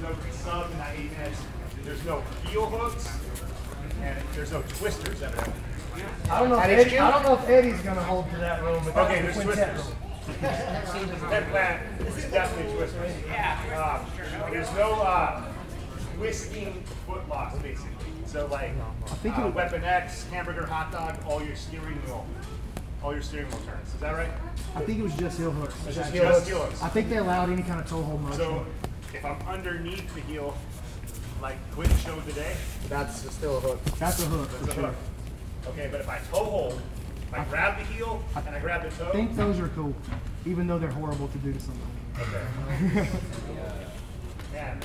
there's no sub in that eight heads. There's no heel hooks, and there's no twisters evidently. I don't know if At Eddie, HQ? I don't know if Eddie's gonna hold to that rule, but Okay, that's there's the quintet twisters. rule. Head plant is definitely twisters. Um, there's no uh, twisting foot locks, basically. So like I think uh, it- Weapon X, Hamburger Hot Dog, all your steering wheel, all your steering wheel turns. Is that right? I think it was just heel hooks. Just heel hooks. heel hooks. I think they allowed any kind of toe hold motion. So if I'm underneath the heel, like Quinn showed today, That's still a hook. that's a hook that's for a sure. hook. Okay, but if I toe hold, if I grab the heel and I grab the toe, I think those are cool, even though they're horrible to do to somebody. yeah.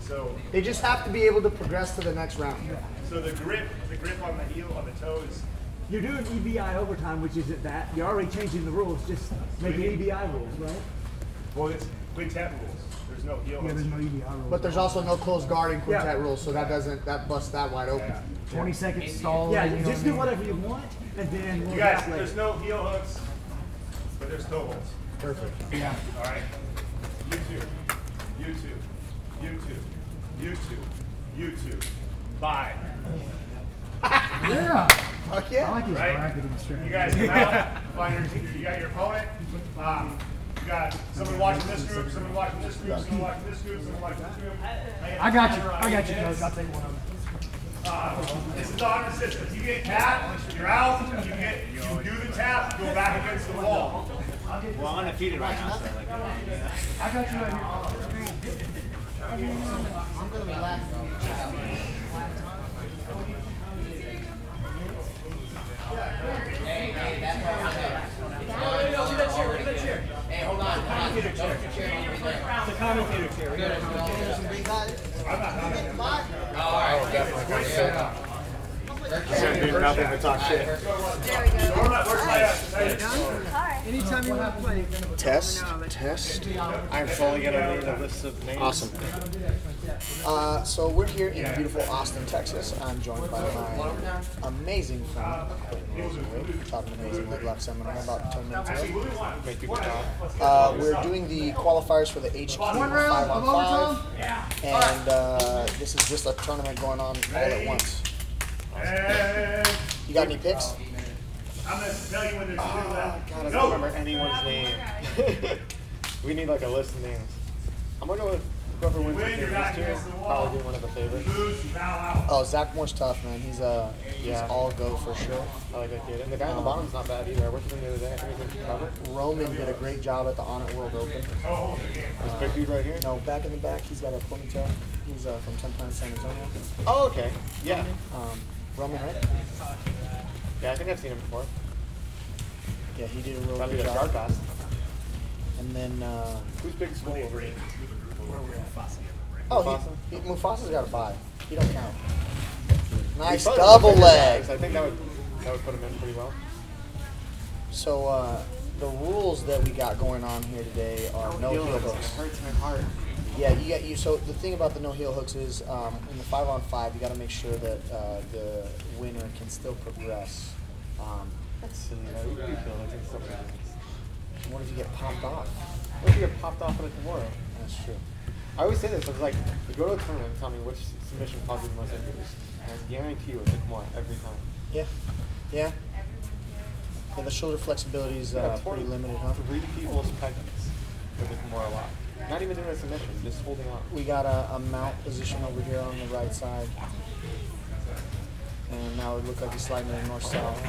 So They just have to be able to progress to the next round. so the grip, the grip on the heel on the toes. You're doing EBI overtime, which isn't that. You're already changing the rules. Just make it EBI rules, right? well, it's quintet rules. There's no heel. Yeah, hooks. there's no EBI rule. But there's also no closed guard in quintet Yeah. rules, so that doesn't that busts that wide open. 20 seconds stall. Yeah, you just do whatever you want, and then we'll You guys, back there's no heel hooks, but there's toe holds. Perfect. Yeah. All right. YouTube, YouTube, YouTube, YouTube, YouTube. Bye. Yeah. Fuck yeah. I yeah. like his Right? bracketing strategy. You guys come out, find your, you got your opponent. Um, you got someone watching this group, someone watching this group, someone watching this group, someone watching this group. I got you. I got you, coach. I'll take one of them. Uh, this is the honor system. You get tapped, you're out. You get, you do the tap, go back against the wall. Well, I'm undefeated right now, so like. I got you right here. The commentator chair. nothing to talk shit. Anytime you want to play. Test, test. I'm fully gonna read a list of names. Awesome. Uh, so we're here in beautiful Austin, Texas. I'm joined by my amazing friend, Amazing taught an amazing leg lock seminar about 10 minutes ago. Make people talk. Uh, we're doing the qualifiers for the HQ 5 on 5. And uh, this is just a tournament going on all at once. You got any picks? I'm gonna tell you when there's two Oh, left. God, I don't remember anyone's name. we need like a list of names. I'm gonna go with whoever wins Win, between you're these back two. against the wall. Probably be one of the favorites. Lose, you bow out. Oh, Zach Moore's tough, man. He's uh, he's Yeah. all go for sure. I like that kid. And the guy on the bottom's not bad either. I worked with him the other day. I think he's. Roman did a great job at the On It World Open. This big dude right here. No, back in the back, he's got a ponytail. He's uh, from 10 Times San Antonio. Oh, okay. Yeah. Um, Roman, right? Yeah, I think I've seen him before. Yeah, he did a really Probably good job. pass. And then, uh, Who's big school over here? Oh, Mufasa? he, he, Mufasa's got a five. He don't count. Nice double probably double one of the bigger leg. I think that would that would put him in pretty well. So uh, the rules that we got going on here today are no heel hooks. hurts my heart. Yeah, you got you. So the thing about the no heel hooks is um, in the five on five, you got to make sure that uh, the winner can still progress. Um, That's silly. though. You do feel like it's stuff like this. what if you get popped off? What if you get popped off at a tomorrow? That's true. I always say this, it's like, you go to a tournament and tell me which submission causes the most injuries. And I guarantee you it's a Kimura every time. Yeah, yeah. Yeah, the shoulder flexibility is uh, pretty limited, huh? Three people's pecans with a Kimura lock. Not even doing a submission, just holding on. We got a, a mount position over here on the right side. And now it looks like he's sliding in north south.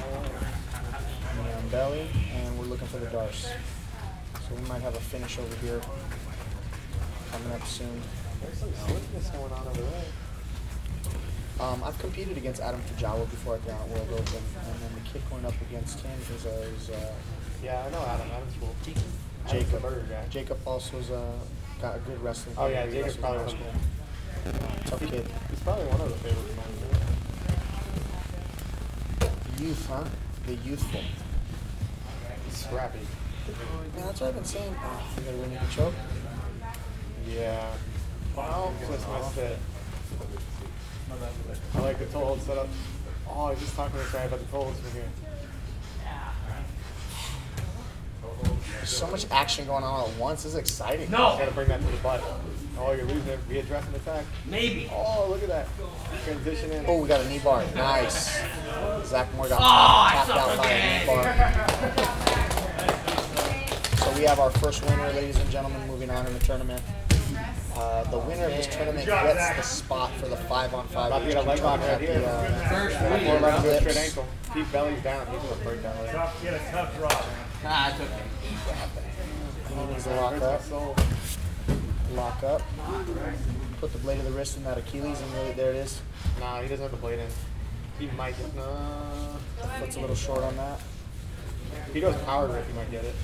And belly, and we're looking for the darts. So we might have a finish over here coming up soon. There's some slickness going on over there. Um, I've competed against Adam Fujawa before at the Out World Open, and then the kid going up against him is, uh, is uh, Yeah, I know Adam. Adam's cool. Adam's Jacob. burger guy. Jacob also is, uh, got a good wrestling. Oh, yeah, Jacob's probably one of school. Uh, tough kid. He's probably one of the favorites of mine. Youth, huh? The youthful. He's scrappy. Yeah, that's what I've been saying. Oh, you gotta win the choke. Yeah. Wow. Twist my spit. I like the toe hold setup. Oh, I was just talking to this guy about the toe holds from here. There's so much action going on at once. This is exciting. Gotta bring that to the butt. Oh, you're losing it. Readdress and attack. Maybe. Oh, look at that. Transition in. Oh, we got a knee bar. Nice. Zach Moore got Oh, tapped out by a knee bar. So we have our first winner, ladies and gentlemen, moving on in the tournament. Uh, the winner of this tournament gets the spot for the five-on-five About to a leg lock right here. the, uh, First Four win, left bro. straight ankle. Keep bellies down. He's gonna break that leg. Tough, he a tough draw, man. Ah, it's okay. He needs to lock up. soul. Lock up. Put the blade of the wrist in that Achilles, and really, there it is. Nah, he doesn't have the blade in. He might just, nah. Foot's a little short on that. If he goes power grip, he might get it.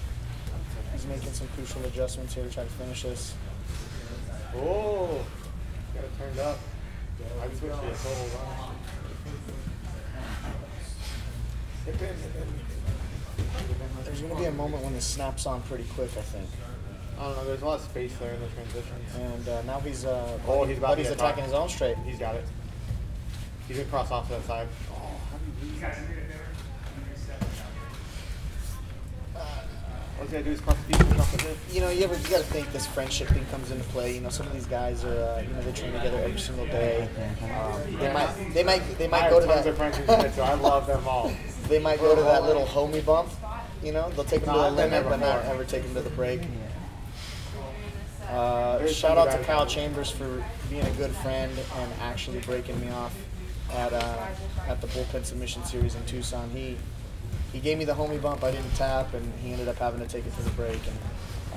He's making some crucial adjustments here to try to finish this. Oh, got it turned up. I switched to a total run. Hip in, hip in. There's going to be a moment when this snaps on pretty quick, I think. I don't know. There's a lot of space there in the transitions. And uh, now he's uh, Oh, he's about but to he's attacking caught. his own straight. He's got it. He's gonna cross off to that side. Oh, how do you You guys agree with dinner? All he's gotta do is cross the feet and cross the hip. You know, you ever you got to think this friendship thing comes into play. You know, some of these guys are uh, you know they train together every single day. Um, they might they might they I might have go to tons that. of friends who so I love them all. they might go to that little homie bump. You know, they'll take them to the limit, but not ever take them to the break. Uh, shout out to Kyle Chambers for being a good friend and actually breaking me off at uh, at the bullpen submission series in Tucson. He he gave me the homie bump. I didn't tap, and he ended up having to take it to the break and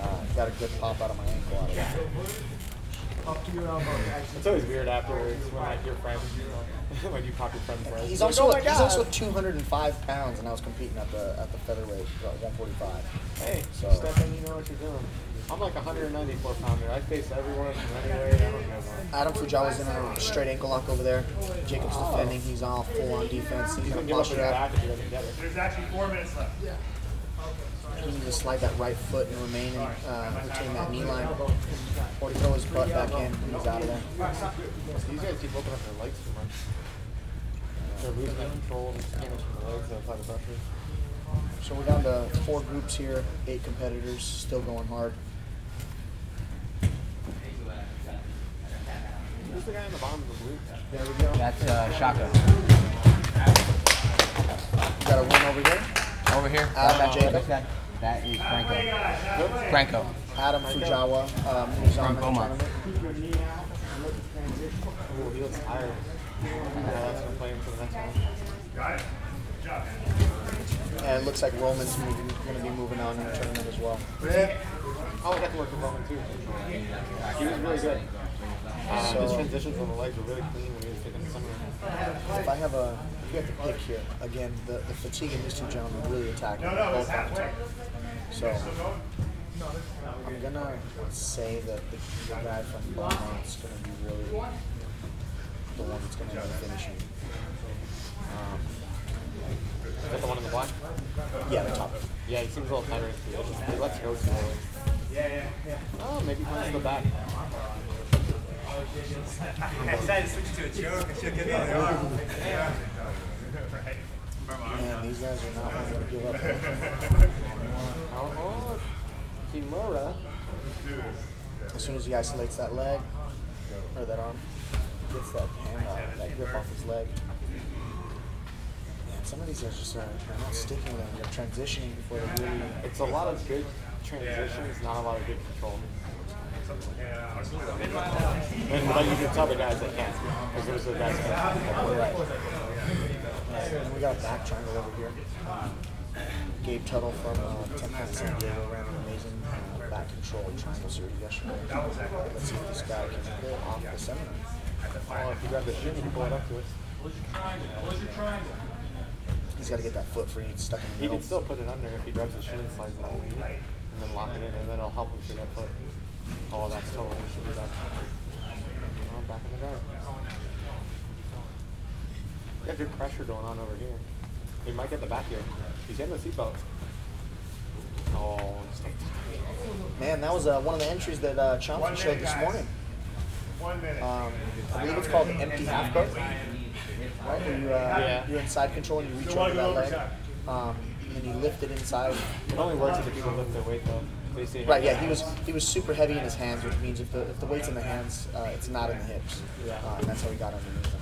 uh, got a good pop out of my ankle out of it. Up to your elbow. It's always weird afterwards when like your friends, when you pop your friend's leg. He's Like, also oh he's also 205 pounds, and I was competing at the at the featherweight uh, about 145. Hey, So- step in, you know what you're doing. I'm like 194 pounder. I face everyone from anywhere. I don't give. Adam Fujawa's in a straight ankle lock over there. Jacob's oh. defending. He's all full on defense. He's He's gonna gonna give up posture his up. back if he doesn't get it. There's actually four minutes left. He needs to slide that right foot and remain and uh, retain that knee line. Or to throw his butt back in. And he's out of there. These guys keep opening up their legs too much. They're losing that control and just can't from the legs. They apply the pressure. So we're down to four groups here, eight competitors, still going hard. Who's the guy in the bottom of the blue? There we go. That's uh, Shaka. We got a win over here. Over here. Adam That- Jacob. That- That is Franco. Franco. Adam Fujawa uh, moves on in the From Beaumont. tournament. Oh, he looks tired. Yeah, that's gonna play him for the next one. Got it? Good job, man. And it looks like Roman's moving, going to be moving on in the tournament as well. Oh, I got to work with Roman too. He was really good. Uh, his transitions on the legs were really clean when he was taking the summer. If I have a, if you have to pick here, again, the, the fatigue in these two gentlemen really attacking No, no, both it's halfway. So I'm gonna say that the, the guy from Beaumont's gonna be really the one that's gonna end up finishing. Um, Is that the one in the black? yeah, the top. Yeah, he seems a little tired. He lets go too early. Yeah, yeah, yeah. Oh, maybe he wants to go back. I decided to switch to a joke. I should have given the arm. Right. Man, these guys are not wanting to give up. Oh, oh, Kimura. As soon as he isolates that leg or that arm, gets that hand out, that grip off his leg. Man, some of these guys just are they're not sticking with it. They're transitioning before they really. It's a lot of good transitions, not a lot of good control. And like you can tell the guys that can't, because those are the guys that can't. And we got a back triangle over here. Gabe Tuttle from uh, Temple San Diego ran an amazing uh, back control triangle series yesterday. Let's see if this guy can pull off the seminar. Oh, if you grab the shin, you can pull it up to it. He's got to get that foot free. It's stuck in the middle. He can still put it under if he grabs the shin and slides it underneath, and then lock it in, and then it'll help him through that foot. Oh, that's totally should be done. Oh, back in the guard. You have good pressure going on over here. He might get the back here. He's getting the seatbelt. Oh. Man, that was uh, one of the entries that uh, Chomsky showed minute, this guys. morning. One minute. Um, I believe it's called empty half guard. Right? You, uh, Yeah. you're inside control and you reach over that leg. Um, and then you lift it inside. It only works if the people lift their weight though. They say Right, yeah, he was he was super heavy in his hands, which means if the if the weight's in the hands, uh, it's not in the hips. Yeah. Uh, and that's how he got underneath them.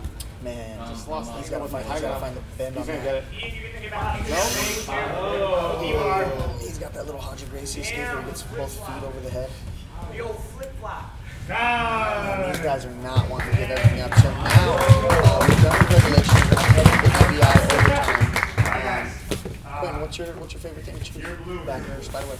Man, Just lost he's this got to one. find I he's got to got find the bend He's on gonna that. get it. He's got that little Haji Gracie escape where he gets both feet over the head. The old flip flop. Um, These guys are not wanting to give everything up. So now, uh, we're done with regulation. We're heading to EBI overtime. Um, Quentin, what's your what's your favorite thing to choose? Back nurse, by the way.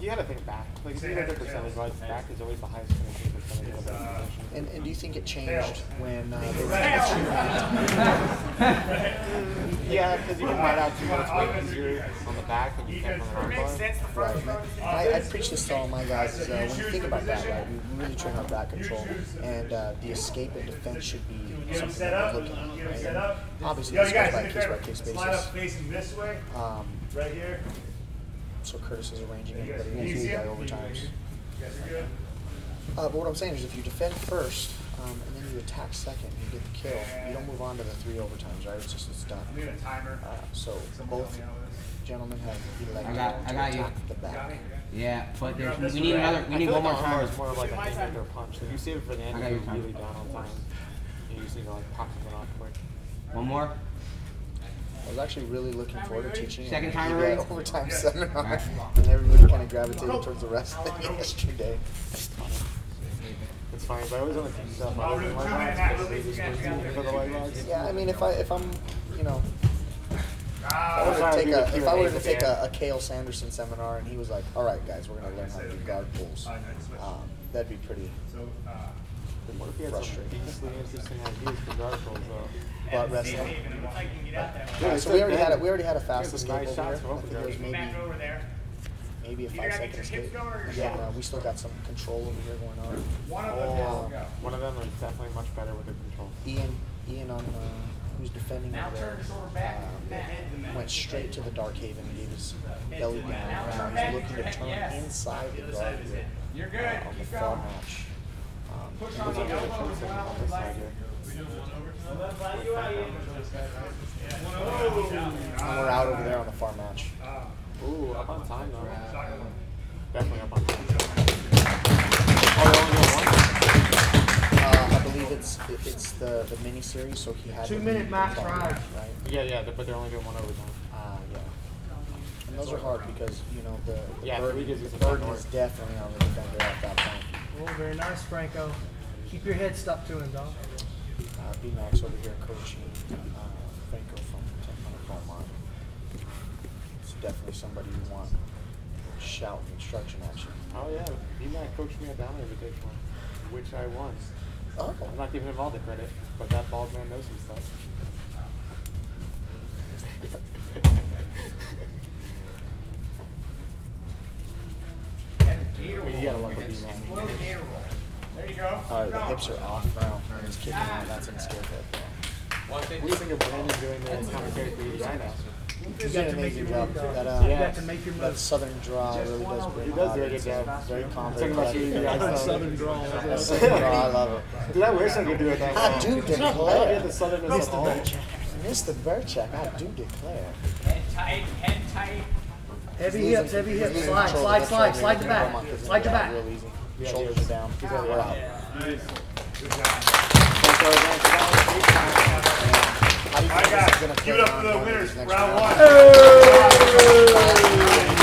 You gotta think back. Like if you look at percentage wise, back is always the highest percentage of the position. And, and do you think it changed when uh, they were Yeah, because you can ride out two minutes way easier on the back than you can on the arm bar. Right. man. I, I preach this to all my guys. Is, uh, when you think about that, right, we really train our back control, and uh, the escape and defense should be something that we're looking at. Right? set up. Obviously, Yo, this you goes guys, by do me a case by favor. case Slide up facing this way, Um, right here. So Curtis is arranging everybody Can you to see see by overtimes. You guys are good? Uh, but what I'm saying is, if you defend first um, and then you attack second, and you get the kill. You don't move on to the three overtimes, right? It's just it's done. I'm a timer. Uh, so both gentlemen have elected I got- I to got you. attack the back. Yeah, but there's, we need another. We I need one like more armbar time. is more of like a haymaker punch. If you save it for the end, you're really down on time. You just need to like pop something off quick. One more. I was actually really looking forward to teaching Second an timer EBI overtime Yeah. seminar, Alright. and everybody kind of gravitated towards the wrestling yesterday. It's fine, but I always want to teach stuff other than white box. because they just go to for the white box. Yeah, I mean, if I if I'm, you know, if I Ah, were to take a if I were to take a, a. Cael Sanderson seminar and he was like, "All right, guys, we're gonna learn how to do guard pulls," um, that'd be pretty So, uh, What if you had some Frustrating. Beastly interesting ideas for guard pulls though? butt wrestling. Yeah, so we already had it. We already had a There's fast escape over shots here. I think there was maybe back over there. maybe a five second five gotta second get your hips escape. going or And uh, we still got some control over here going on. One of them Oh, is one of them is definitely much better with the control. Ian, Ian on uh, who's defending over there, uh, went straight to the Dark Haven and gave his belly down. Now he's looking to turn inside the guard here You're uh, good. on the Keep far match. Um, There's another choice second on this side here. And we're out over there on the far match. Ooh, up on time though. Definitely up on time. Oh, they only doing Uh, I believe it's it's the the mini series, so he had Two minute max the ride. match, right? one? Yeah, yeah, but they're only doing one overtime. Uh, yeah. And those are hard because you know the, the Yeah, burden, three gives you the some burden is definitely on the defender at that point. Oh, very nice, Franco. Keep your head stuck to him, dog. Uh, B-Mac over here coaching uh, Franco from 1000 Beaumont. It's definitely somebody you want shout instruction at you. Oh yeah, B-Mac coached me at Down Invitational, which I won. Oh, I'm not giving him all the credit, but that bald man knows some stuff. I mean, you gotta love the B-Mac. There you go. all right, the hips are off now. He's kicking out. Ah. That's an escape hip. What do you think of Brandon doing the commentary for EBI now? He's doing an amazing job. That, uh, You got to make your that southern draw really does bring He does do a audience good in. job. Very calm, Talking very about your EBI Southern drawl. That southern draw, I love it. Dude, I wish I could do it that I well. do I don't declare. get the southernness of all. Mr. Burchak, I do declare. Head tight, head tight. Heavy hips, heavy hips. losing Slide, slide, the slide, slide right to here. back. Slide the doesn't back. Real. Yeah, Shoulders are down. He's We're already out. How do you All right, think this guys, is gonna give it up for the winners. this next Round round? one.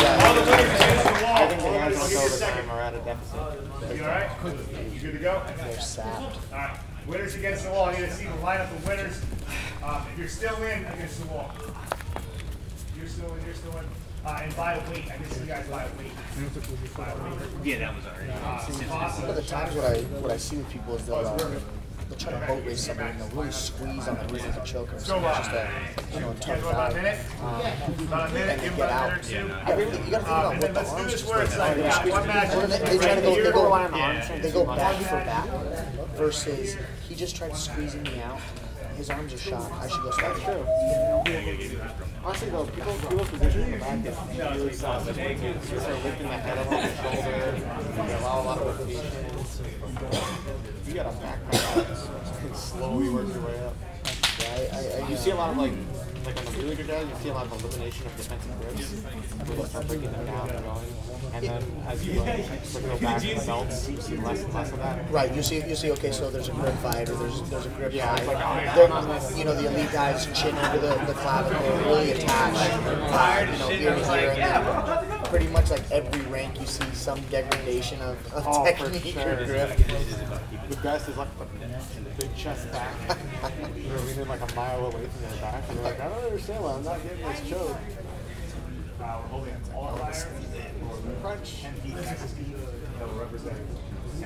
Yeah. All the winners against the wall. I think the Hold on, hands I'll on give you a overtime second. are at a deficit. You all right? You good to go? They're sapped. All right. Winners against the wall. I need to see the lineup of winners. Um, if you're still in, against the wall. You're still in. You're still in. Uh, and by a weight, I can see you guys by weight. By weight. Yeah, that was already. Uh, A lot of the times what I what I see with people is they'll uh, they'll try to boat race somebody and they'll really squeeze on the roof of the choker. So So, it's uh, just a you know a You tough guys want about a minute? Um, About a minute, and they get out. minute or. Yeah, you gotta think Um, about and what then the arms this where it's like, doing. yeah, one match. They, they right try to go, they go, rely on arm they go back for back versus he just tried squeezing me out. His arms are shot. I should go start. True. Honestly though, people people position in the back is really solid. You start lifting the head up on the shoulder, you allow a lot of rotation. You got a and slowly work your way up. Yeah, I, I, I, You see a lot of like, like on the really good guys, you see a lot of elimination of defensive grips, where they start breaking them down and going. And then as you uh, sort of go back to the belts, you see less and less of that. Right, you see, you see. Okay, so there's a grip fight, or there's there's a grip Yeah, fight. it's like, oh, yeah, They're- I'm on this. you know, the elite guys chin under the, the clavicle, really attached. You know, ear to ear, and then pretty much like every rank, you see some degradation of, of Oh, technique sure. or grip. The best is like the big chest back. You're leaning like a mile away from their back, and you're like, I don't understand why I'm not getting this choke.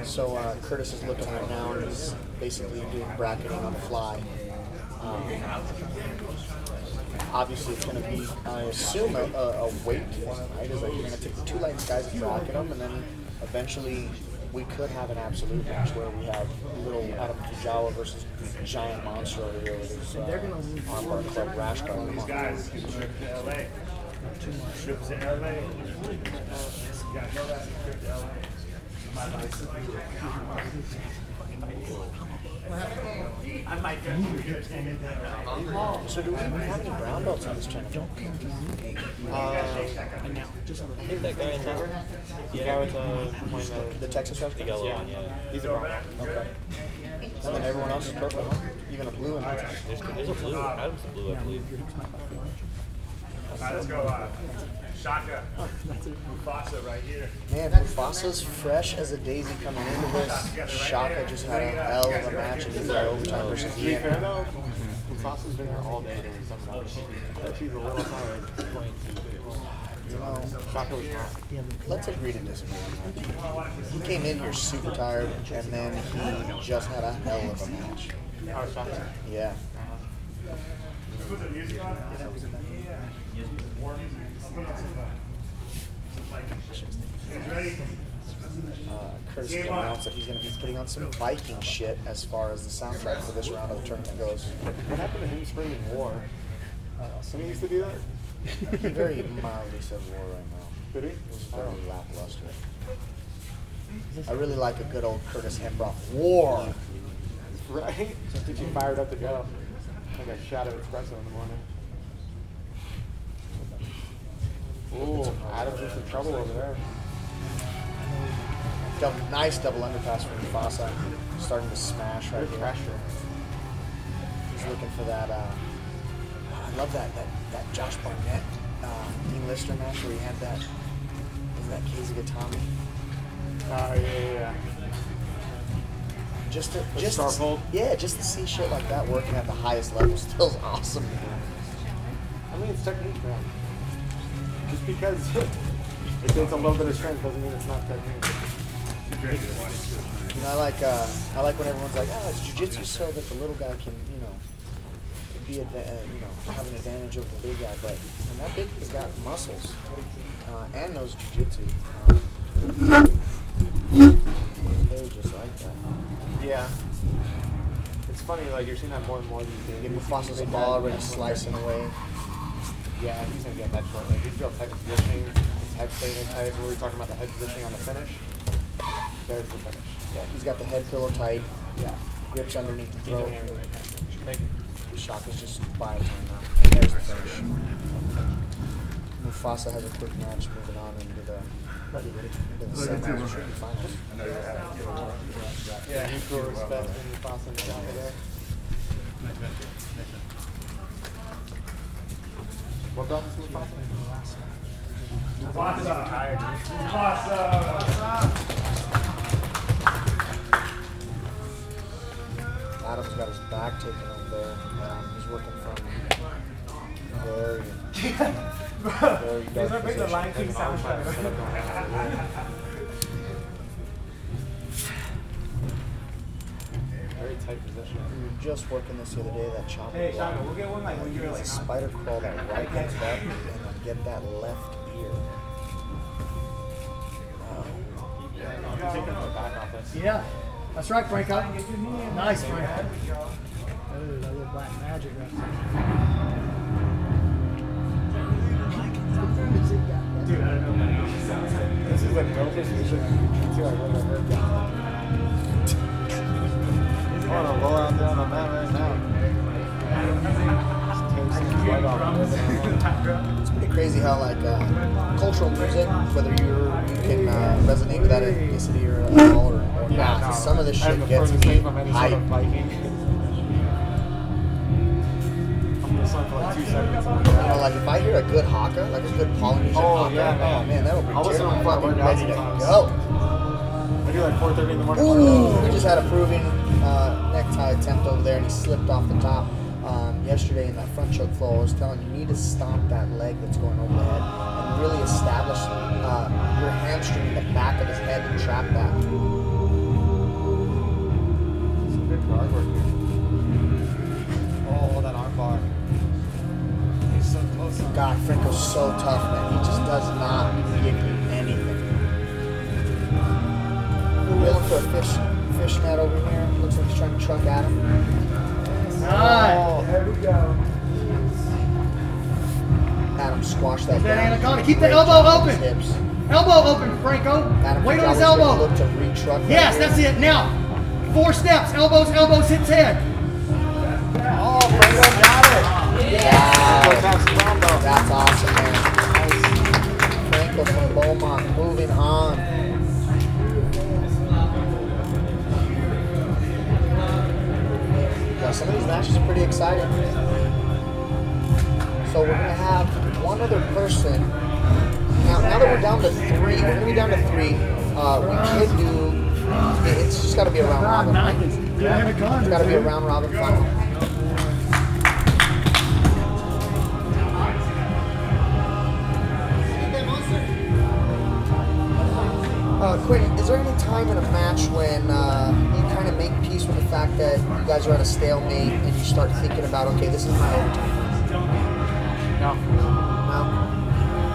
So uh, Curtis is looking right now, and he's basically doing bracketing on the fly. Um, obviously, it's going to be, I assume, a, a, a weight thing, right? Is like you're going to take the two light guys and bracket them, and then eventually we could have an absolute match where we have little Adam Fujawa versus giant monster over here with his uh, armbar club rash guard. These guys can trip to LA. Trips to LA. You gotta know that. Trip to LA. I might get So do we even have any brown belts on this channel? Uh, I think that guy in Denver, the guy with the, playing the, The Texas Rash guard? yellow one, yeah. He's a brown belt. Okay. And then everyone else is purple, huh? Even a blue one. There's, there's a blue. Adam's a blue, I believe. Alright, let's go. Uh, Shaka. Mufasa right here. Man, Mufasa's fresh as a daisy coming into this. Shaka just had a hell of a match in the overtime versus To be fair Ian. though, Mufasa's been here all day doing some stuff. She's a little tired. You know, Shaka was not. let's agree to disagree. He came in here super tired, and then he just had a hell of a match. How was Shaka? Yeah. Put the music on. War music. Put on some, uh, some like, you ready? Uh, Curtis announced that he's going to be putting on some Viking shit as far as the soundtrack for this round of the tournament goes. What happened to him screaming war? Somebody used to do that? He very mildly said war right now. Did he? It was very lackluster. I really like a good old Curtis Hembroff war. Right? Did you fired up to go? Like a shot of espresso in the morning. Ooh, Adam's in some trouble over there. Double, nice double underpass from Mufasa. Starting to smash right Good here. pressure. He's looking for that. Uh, I love that that, that Josh Barnett uh, Dean Lister match where he had that. Was that Kazugatami? Oh, yeah, yeah, yeah. Just to, The just to, Starfold? yeah, just to see shit like that working at the highest level still is awesome. I mean, it's technique, man. Just because it takes a little bit of strength doesn't mean it's not technique. You know, I like uh, I like when everyone's like, oh, it's jujitsu so that the little guy can, you know, be adva- uh, you know, have an advantage over the big guy. But and that big guy's got muscles uh, and knows jujitsu. Uh, they just like that. Yeah. It's funny, like, you're seeing that more and more these days. Give Mufasa's a ball already slicing away. Yeah, he's gonna get that shortly. He's real tight positioning. His head staying in tight. We were talking about the head positioning on the finish. There's the finish. Yeah, he's got the head pillow tight, Yeah. grips underneath the He's throat. doing everything. Thank you. Shaka's just bio time now. There's the finish. Mufasa has a quick match moving on into the, into the semis. Should be fine. Yeah, mutual respect and Mufasa and Shaka there. What belt is Mufasa? Mufasa. Mufasa. Adam's got his back taken over there. Um, he's working from very, very dark position. There's an arm trying to set Very tight position. We were just working this the other day, that chopper Hey, block. Shaka, we'll get one like when you're like. spider crawl that right gets up and then get that left ear. You're taking the back off this. Yeah, that's right, Franco. Nice, Franco. Ooh, that little black magic right Dude, I don't know. This is the dopest music too I've ever heard. Want to roll out there on the mat right now. Just take some blood off of it. It's pretty crazy how like uh, cultural music, whether you're you can uh, resonate with that ethnicity or at all or, or not. no, Some of this shit the gets me hype. of Viking. I'm listening for like two. You know, like if I hear a good haka, like a good Polynesian Oh, haka, yeah, oh man. man, that'll bring I'll tears listen to to my them fucking ready to go. I do like 4:30 in the morning. Ooh, we just had a proving uh, attempt over there, and he slipped off the top. Um, yesterday in that front choke flow, I was telling you, you need to stomp that leg that's going over the head and really establish uh, your hamstring in the back of his head and trap that. Some good guard work here. Oh, that arm bar. He's so close. God, Franco's so tough, man. He just does not give you anything. We're looking for a fish, fish net over here. Looks like he's trying to truck at him. Nice. There we go. Adam squash that That down. anaconda. Keep the elbow open. hips. Elbow open, Franco. Adam Wait on his elbow. Look to retruck right Yes, here. that's it. Now, four steps. Elbows, elbows, hits head. Oh, Franco got it. Wow. Go back to Brown, though. That's awesome, man. Franco from Beaumont moving on. Some of these matches are pretty exciting. So we're gonna have one other person. Now, now that we're down to three, we're gonna be down to three. Uh, we could do. It's just gotta be a round robin. It's gotta be a round robin final. Uh, Quinn, is there any time in a match when uh, fact that you guys are at a stalemate and you start thinking about, okay, this is my overtime? No. No?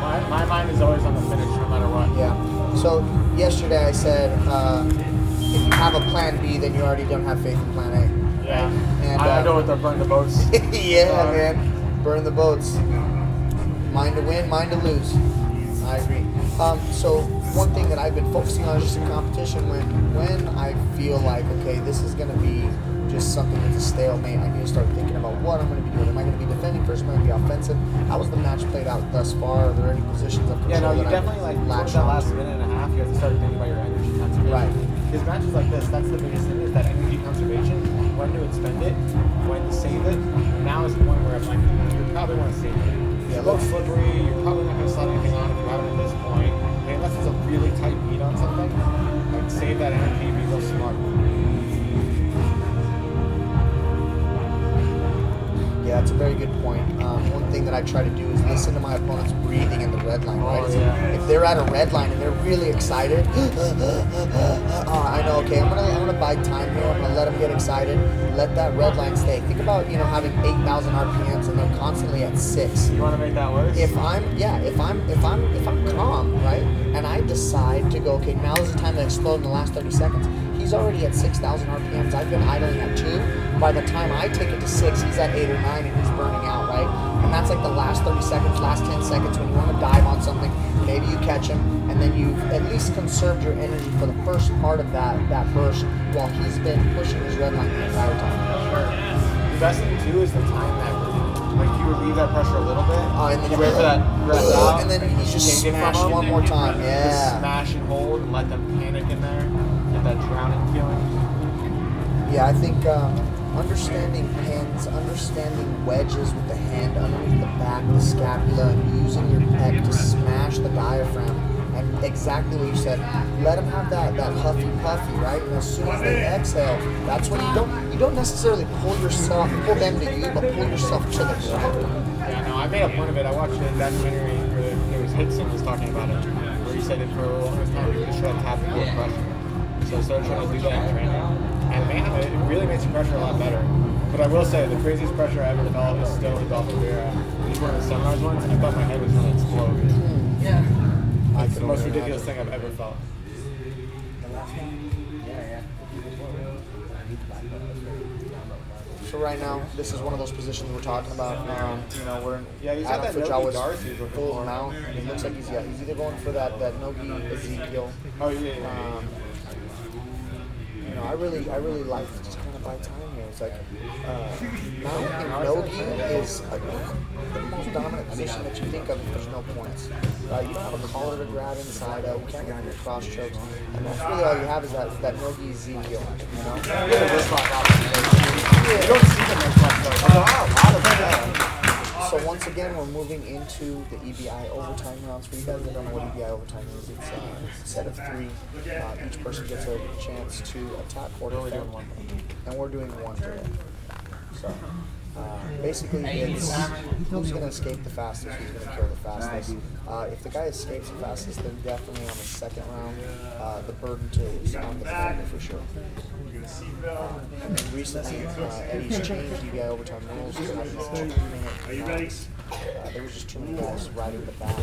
My, my mind is always on the finish no matter what. Yeah. So yesterday I said, uh, if you have a plan B, then you already don't have faith in plan A. Yeah. And, I, I uh, know what they're burning the boats. yeah, Uh, man. Burn the boats. Mind to win, mind to lose. I agree. Um, so one thing that I've been focusing on is just in competition when when I feel like okay, this is gonna be just something that's a stalemate. I need to start thinking about what I'm gonna be doing. Am I gonna be defending first? Am I gonna be offensive? How was the match played out thus far? Are there any positions of control Yeah, no, you definitely like towards that last to? minute and a half, you have to start thinking about your energy conservation. Right. Because matches like this, that's the biggest thing is that energy conservation. When to expend it, when to save it. Now is the point where I'm like, you probably want to save it. Yeah, a little slippery. You're probably not going to slide anything on if you haven't at this point. Really tight beat on something, like save that energy, be real smart. Yeah, that's a very good point. Um, one thing that I try to do is listen to my opponent's breathing in the red line. Right? Oh, Is yeah. If they're at a red line and they're really excited, oh, I know. Okay, I'm gonna I'm gonna buy time here. I'm gonna let them get excited. Let that red line stay. Think about you know having 8,000 RPMs and they're constantly at six. You want to make that worse? If I'm yeah, if I'm if I'm if I'm calm, right, and I decide to go, okay, now is the time to explode in the last 30 seconds. He's already at 6,000 RPMs. I've been idling at two. By the time I take it to six, he's at eight or nine, and he's burning out, right? And that's like the last 30 seconds, last 10 seconds when you want to dive on something. Maybe you catch him, and then you've at least conserved your energy for the first part of that that burst, while he's been pushing his red line the entire time. The best thing too is the time that like you relieve that pressure a little bit. Oh, and then you wait for that rest out, and then he's just smash it from smashed one more time. Just Yeah. smash and hold and let them panic in there. Get that drowning feeling. Yeah, I think um, understanding pins, understanding wedges with the hand underneath the back, the scapula, and using your pec to smash the diaphragm. And exactly what you said, let them have that, that huffy puffy, right? And as soon as they exhale, that's when you don't you don't necessarily pull yourself, pull them to you, but pull yourself to the ground. Yeah, no, I made a point of it. I watched a documentary where there was Rickson was talking about it, where he said that for the longest time he was trying to tap and hold pressure. So I started trying to do that in training. And man, it it really makes the pressure a lot better. But I will say, the craziest pressure I ever felt was still the Dolphin Vera. It was one of the sunrise ones. I thought my head was going to explode. Yeah. It's the most ridiculous thing I've ever felt. So right now, this is one of those positions we're talking about. Um, you know, we're in Yeah, he's got Adam that Nogi was guard he's looking full for. now, and it looks like he's yeah, he's either going for that that Nogi Ezekiel. Oh, yeah, yeah, yeah. Um, you know, I really, I really like just kind of buy time here. It's like uh, now in Nogi is a, the most dominant position that you think of. There's no points. Uh, you don't have a collar to grab inside of. You can't get your cross chokes, and that's really all you have is that that Nogi Ezekiel. You know. You don't see them as much, though. There's a lot, a lot of them. So once again, we're moving into the EBI overtime rounds. For you guys that don't know what EBI overtime is, it's uh, a set of three. Uh, each person gets a chance to attack or defend, and we're doing one today. So uh, basically, it's who's going to escape the fastest, who's going to kill the fastest. Uh, if the guy escapes the fastest, then definitely on the second round, uh, the burden to is on the defender for sure. Recently, uh, Eddie's changed EBI overtime rules. Are you ready? Uh, there was just too many guys riding the back.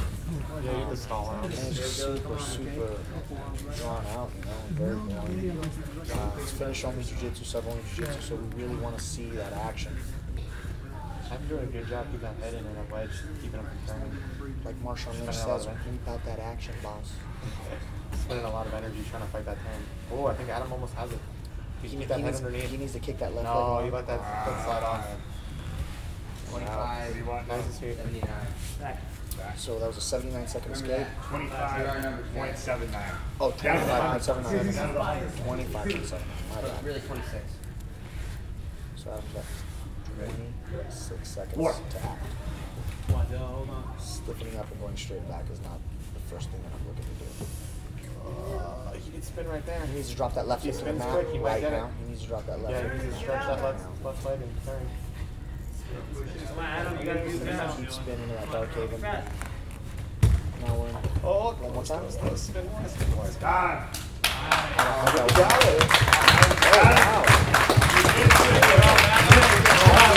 Yeah, you can stall out. And it's just super, super drawn out, you know, very boring. Uh, it's finished only jiu-jitsu, sub only jiu-jitsu, so we really want to see that action. I'm doing a good job keeping that head in and a wedge, keeping him from turning. Like Marshawn Lynch says, of it. keep out that action, boss. Spending a lot of energy trying to fight that turn. Oh, I think Adam almost has it. He, Keep he that head needs, underneath. he needs to kick that left No, leg. you let that foot slide off. 25, Nice to see. 79. So that was a 79 second escape. Twenty-five point seven nine. Oh, 25.79. 25.79. My bad. Really 26. So Adam's got 26 seconds Four. to act. Stiffening up and going straight back is not the first thing that I'm looking to do. Uh, he can spin right there. He needs to drop that left He foot to the spins quick, he might right get it. now. He needs to drop that left Yeah, foot he needs to mat stretch that right left, now. left leg and turn. Keep spinning into that dark haven. Now we're in. Oh, One more time. Spin, spin more, spin more. Time.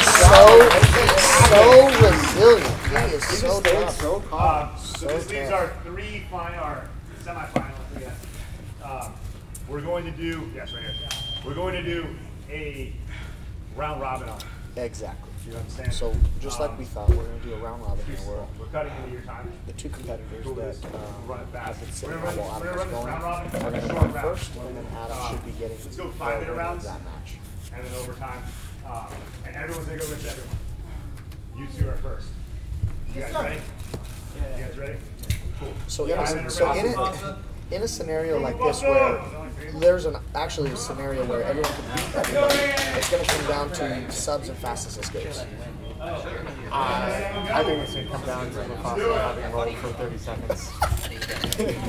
So, so resilient. He is so tough. so calm. So So this leaves our three final, our semifinals again. Um, we're going to do, yes, right here. We're going to do a round robin on. it. Exactly. You understand? So, just like we thought, we're going to do a round robin here where We're cutting into your time. the two competitors We'll that run it uh, fast. have been We're sitting gonna run, while we're Adam gonna was going round robin. are going to short run round. first, and then Adam Uh, should be getting let's go the five minute of rounds. that match. and then overtime. Um, and everyone's gonna go with everyone. You two are first. You guys ready? You guys ready? Cool. So in Five a, so in rounds. A, in a scenario like this where there's an actually a scenario where everyone can beat everybody, it's going to come down to subs and fastest escapes. Uh, I think it's going to come down to Mufasa having rolled for 30 seconds.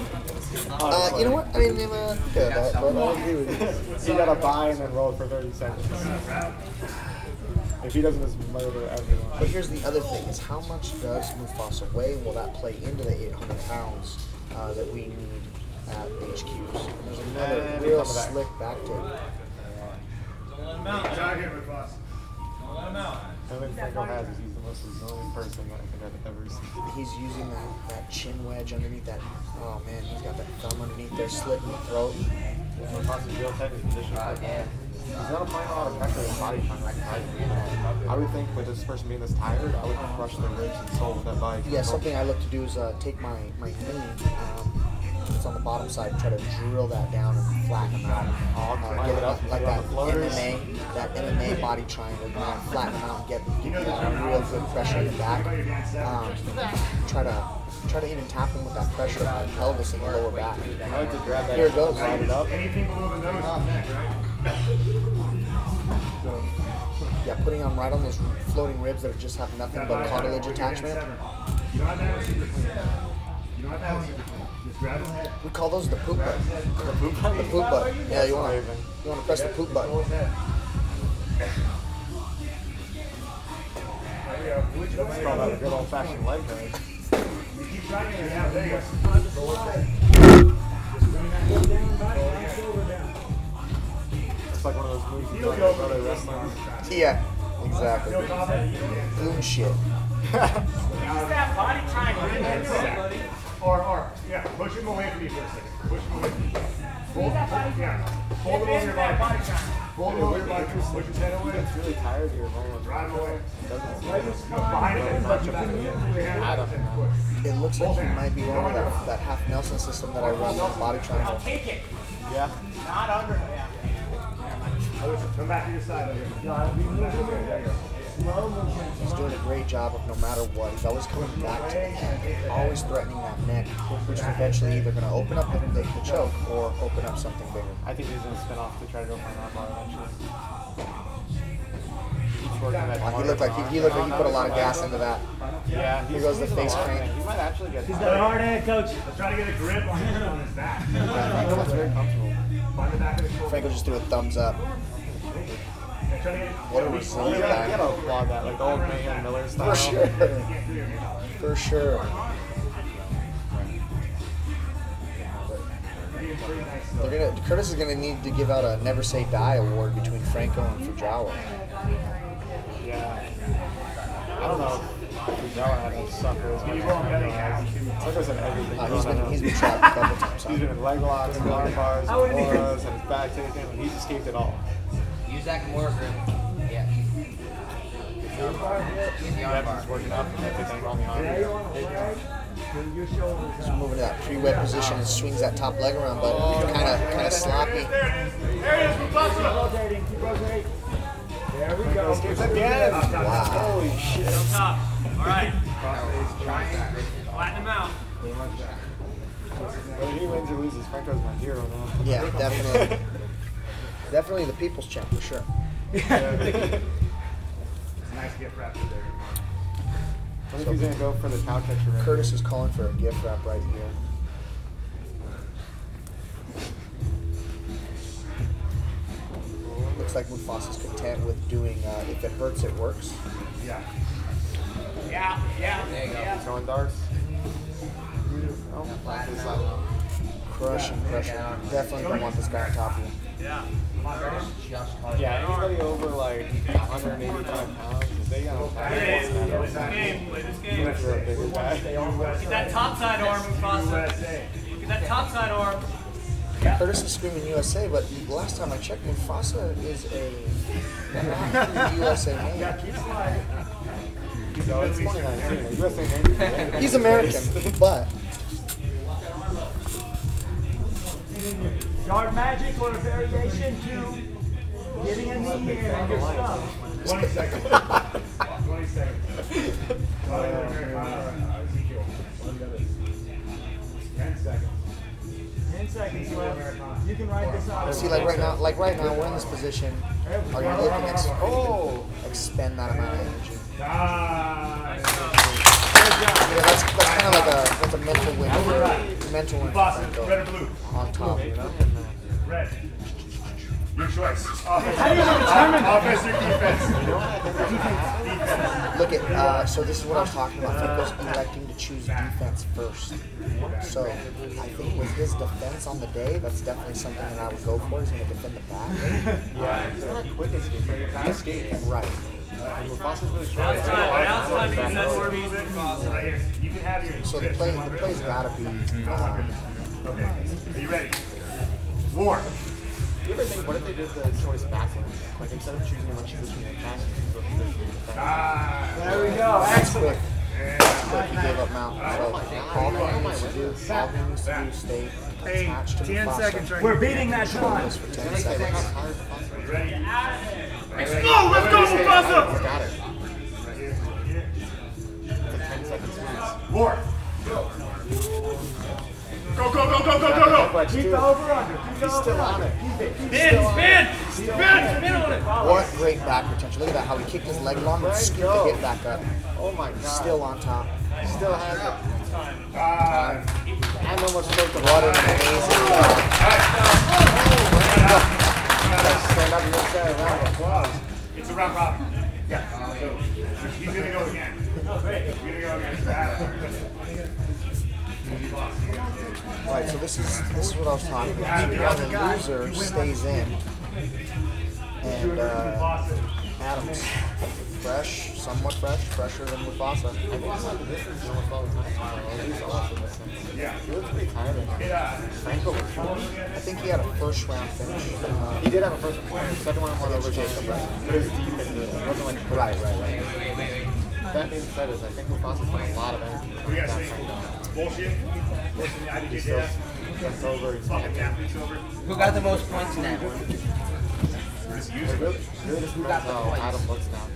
Uh, you know what? I didn't even uh, think that, but I agree with you. He got a buy and then rolled for 30 seconds. If he doesn't just murder everyone. But here's the other thing: is how much does Mufasa weigh? Will that play into the 800 pounds uh, that we need at HQs? And there's another And real come back. slick back tip. Not here with us. I think Franco has is he's the most resilient person that I think I've ever seen. He's using that, that chin wedge underneath that. Oh man, he's got that thumb underneath there, slit in the throat. Mufasa's real tight in his. Uh, yeah. He's not applying a lot of pressure to his body trying to like. I would think with this person being this tired, I would crush the ribs and soul with that body. Yeah, something I look to do is uh, take my, my knee, um, it's on the bottom side, try to drill that down and flatten them out. Uh, line it up, like that. MMA, that MMA body triangle, you know, flatten them out, get, get that real good pressure in the back. Um, try to try to even tap them with that pressure on my pelvis in the lower back. I like to grab that. Here it goes. Line it up. Anything below the nose is neck, right? Yeah, putting them right on those floating ribs that just have nothing but cartilage attachment. You don't have to have a super clean. You don't have to have a super clean. Just grab his head. We call those the poop button. The poop button? The poop button. Yeah, you want to you want to press the poop button. Pull his head. There we go. Let's call that a good old fashioned leg drag. You keep trying to get out. There you go. Roll his head. Just bring that head down, back, back, over, down. like one of those movies you talk about wrestling. Yeah, exactly. Feel confident, you can Goon shit. Use that body triangle. Or, or, yeah, push him away from you for a second. Push him away from you. Fold, yeah. Fold him over your body. Fold him over your body. Push his head away. It's really tired here, man. Drive him away. Doesn't seem No, behind him. Punch him back. Adam. It looks like he might be running that, that half Nelson system that I run with body triangle. Take it. Yeah. Not under. Yeah. Come back to your side over here. He's doing a great job of no matter what. He's always coming back to the neck, always threatening that neck, which is eventually either going to open up the, the, the choke or open up something bigger. I think he's gonna spin off to try to go for an armbar eventually. Keeps working that Wow, he looked like he, he looked like he put a lot of gas into that. Yeah, Here goes the he's face a crank. He might actually get He's got a hard head, coach. Let's try to get a grip on his, back. Franco looks very comfortable. Find the back of the shoulder. Franco just threw a thumbs up. What a You resilient gotta, you gotta applaud that, like the old Mayhem Miller style. For sure. For sure. They're gonna Curtis is gonna need to give out a never say die award between Franco and Fujawa. Yeah. I don't know if Fujawa had those suckers. but Suckers and everything. Uh, he's been he's been trapped a couple times. He's been in leg locks, and arm bars, and auras, and his back taken, and he's escaped it all. Use that Kimura grip. Yeah. Use the arm bar. Use the arm That's bar. just working up and everything on the arm. There you want to right? Bring your shoulders He's moving to that pre-wed position and swings that top leg around, but kind of kind of sloppy. Keep rotating, keep rotating. There we go. Escapes at the end. Wow. Holy shit. On Top. All right. Trying. Flatten him out. Whether he wins or loses, Franco's my hero now. Yeah, definitely. Definitely the people's champ for sure. It's nice gift wrap there. What if he's gonna go for the cow catcher? right Curtis is calling for a gift wrap right here. Looks like Mufasa's content with doing uh, if it hurts, it works. Yeah. Yeah, yeah. There you go. here? Throwing darts. Oh, Flatten this him side. out. Crushing, crushing. Definitely don't want this guy on top of you. Yeah. Just call it. Yeah, anybody over like 185 pounds, if they got a Play pound, this game. Play this game. for a bigger guy. Get that top side arm, Mufasa. Get that top side arm. Curtis is screaming USA, but last time I checked, Mufasa is a USA man. So it's 2019. USA He's American, but Guard magic or a variation to getting a knee in and your stuff. 20 seconds. 20 seconds. Uh, Ezekiel. 10 seconds. Ten seconds left. You can write this out. see, like right now, like right now, we're in this position. Are you looking at Oh, expend that amount of energy? Ah, Yeah, that's, that's kind of like a that's a mental win. Mental win for red or blue? on top, you know. Red. Your choice. Offense. Offense or defense? Defense. Look at uh, so this is what I was talking about. Franco's electing to choose defense first. So I think with his defense on the day, that's definitely something that I would go for. He's going to defend the back. yeah. He's not a quick escape. Like fast escape. Right. Mufasa's really strong. Outside. Outside means that's where he's Right here. You can have your. So the play the play's got to be. Uh, Okay. Are you ready? War. Do you ever think, what if they did the choice backwards? Like instead of choosing one position to attack, you go position to defend. Ah. There we go. that's quick. Yeah. That's quick. He gave up mount. So all he needs to do, all he needs to do is stay attached to the 10 seconds right We're beating that time. for 10 seconds. how tired Mufasa is. Ready? Let's go. Let's go, Mufasa. He's got it. Right here. Right here. It's a 10 second squeeze. War. Go, go, go, go, go, go, go. Keep too. the over under. Keep the He's still on it. Keep it. Keep Spin, spin, spin, spin on it. What great back retention. Look at that, how he kicked his leg long and scooped the hip back up. Oh my god. Still on top. Still has it. Ah. And almost broke the What an water. amazing job. Stand up and look at round of applause. It's a round robin. Yeah. So he's gonna go again. Oh. He's gonna go again. Right, so this is this is what I was talking about. So the loser stays in. And uh, Adams, fresh, somewhat fresh, fresher than Mufasa. The the the. Yeah. He pretty tired. I think he had a first round finish. Uh, He did have a first. The second one went over Jacob, right? It was deep it. It wasn't like right, right, right. That being said, is I think Mufasa's put a lot of energy We into got that some fight. bullshit. Listen, I did He's you still that. gets over. Fucking fucking over. Who got the most points in that one? Just use it. really, really just depends how Adam looks now.